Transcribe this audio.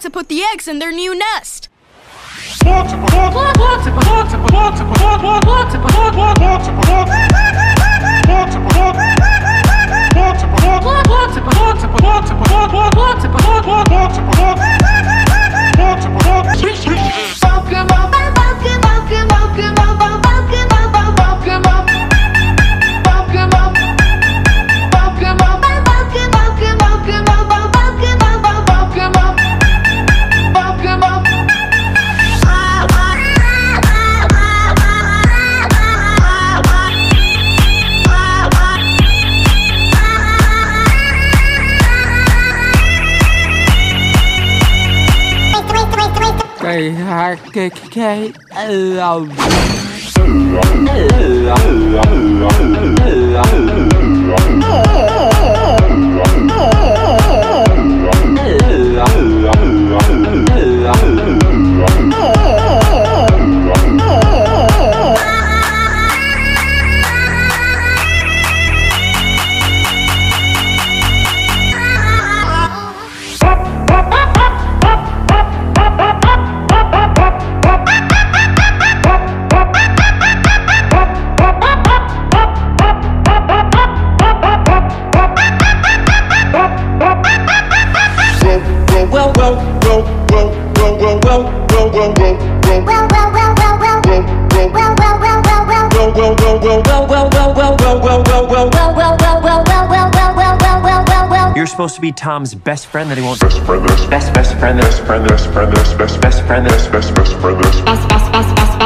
to put the eggs in their new nest. cái cái cái cái You're supposed to be Tom's best friend that he won't. Best friend. Best best friend, this. Friend, this. Friend. Best best friend. Best best friend, this. Best best best best best. Best